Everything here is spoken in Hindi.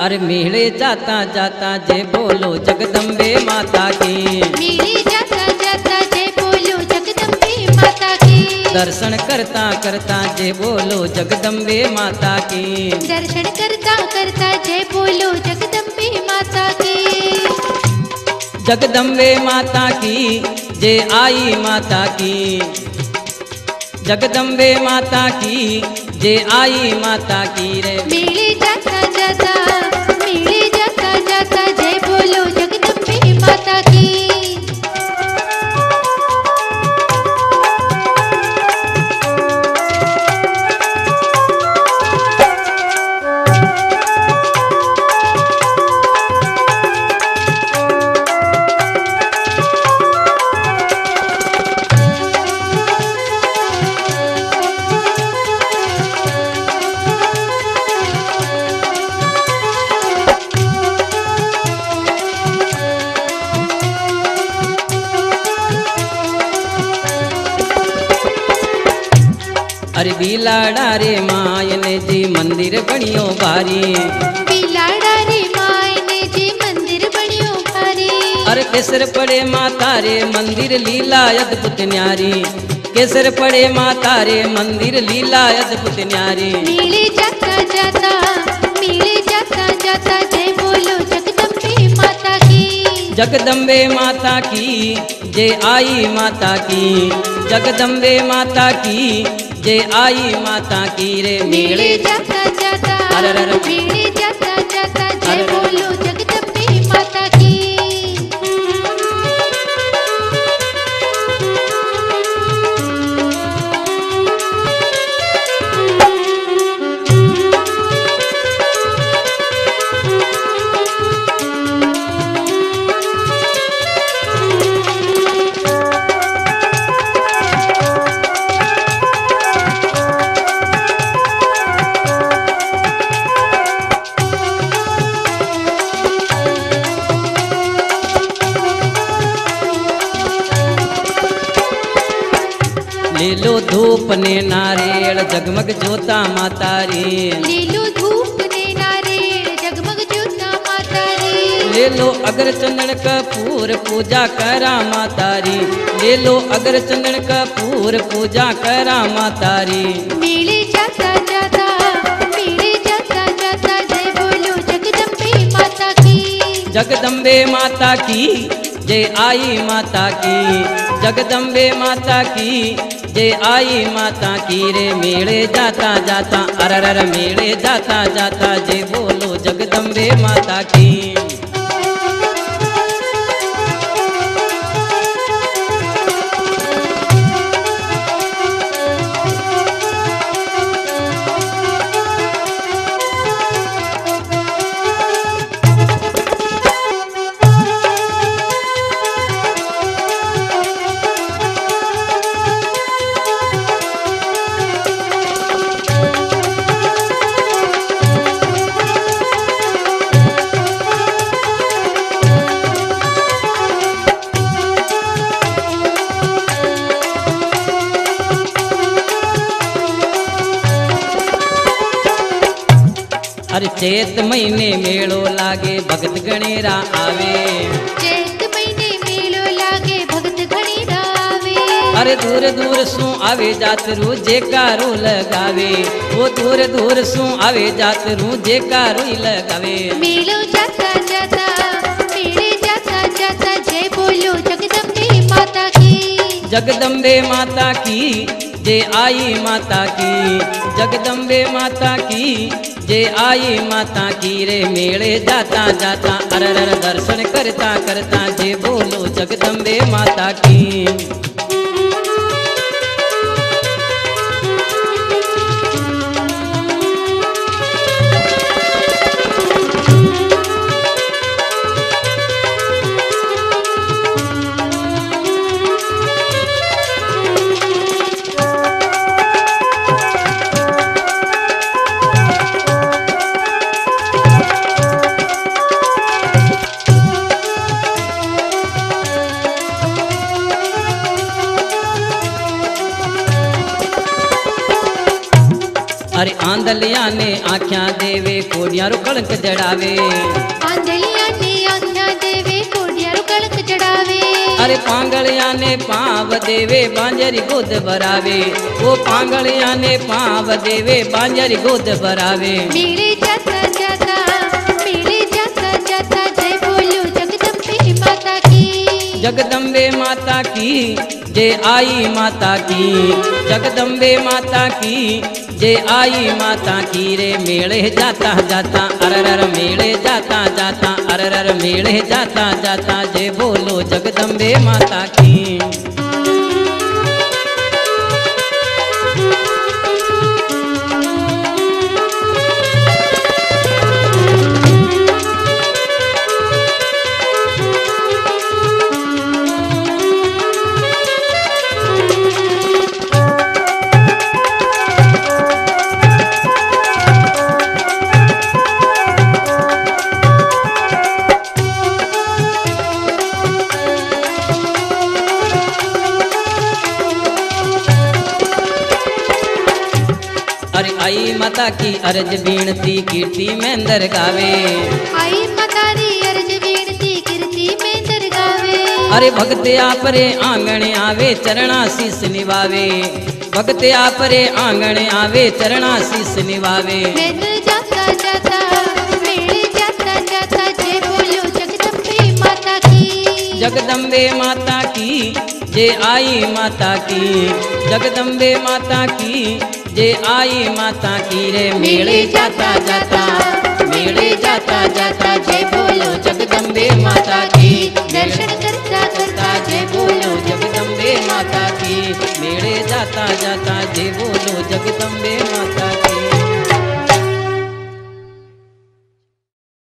अरे मेले जाता जाता जे बोलो जगदम्बे माता की। मेले जाता जाता जय बोलो जगदम्बे माता की। दर्शन करता करता जे बोलो जगदम्बे माता की। दर्शन करता करता जय बोलो जगदम्बे माता की। जगदम्बे माता की जे आई माता की। जगदम्बे माता की जे आई माता की रे। मेले जाता जाता अरे बीलाड़ा रे मायने जी मंदिर बणियो भारी बिलाड़ा रे मायने जी मंदिर बणियो भारी अरे केसर पड़े माता रे मंदिर लीला अद्भुत न्यारी। केसर पड़े माता रे मंदिर लीला अद्भुत न्यारी। मेले जाता जाता मेले जाता जाता जय बोलो जगदम्बे माता की। जगदम्बे माता की जे आई माता की। जगदम्बे माता की जे आई माता की रे मेले जाता जाता। मेले जाता जाता जय ले लो धूप ने नारियल जगमग जोता माता रे ले लो धूप ने नारियल जगमग ज्योता माता रे ले लो अगर चंदन कपूर पूजा करा माता री ले लो अगर चंदन कपूर पूजा करा माता री जगदम्बे माता की जय आई माता की जगदम्बे माता की जय आई माता कीरे मेले जाता जाता अर मेले जाता जाता जे बोलो जगदम्बे अरे चेत महीने मेड़ो लागे भगत गणेरा आवे। चैत महीने मेलो लागे भगत घणी रावे अरे दूर दूर सू आवे जातरू जेकारू लगावे। वो दूर दूर सू आवे जातरू जेकारू लगावे। मेलो जाता जाता मेले जाता जाता जय बोलो जगदम्बे माता की। जगदम्बे माता की। जे आई माता की, जगदम्बे माता की, जे आई माता की रे मेले जाता जाता अरर दर्शन करता करता जे बोलो जगदम्बे माता की। अरे आंदलिया ने आख्या देवे कोडिया रो कलंक जड़ावे। आंधलिया ने आज्ञा देवे कोडियारो कलंक चढ़ावे अरे पांगलिया ने पाव देवे बांजरी गोद भरावे। वो पांगलिया ने पाव देवे बांजरी गोद भरावे। मेरे जाता जाता मेरे जाता जाता जय बोलो जगदम्बे माता की। जगदम्बे माता की जय आई माता की। जगदम्बे माता की जय आई माता की रे, मेले जाता जाता अरर मेले जाता जाता अरर मेले जाता जाता, जे बोलो जगदम्बे माता की। आई माता की अर्ज़ बीणती कीर्ति मेंदर गावे। आई मतारी अर्ज़ वीणती कीर्ति में दरगावे अरे भक्त आपरे आंगण आवे चरणा शीस निवावे भक्त आपरे आंगण आवे चरणा शीस निवावे जाता जाता जगदम्बे माता की। जगदम्बे माता की जय आई माता की। जगदम्बे माता की जय आई माता की रे मेले जाता जाता मेले जाता जाता जे बोलो जगदम्बे माता की। दर्शन करता करता। जय बोलो जगदम्बे माता की। मेले जाता जाता। जे बोलो जग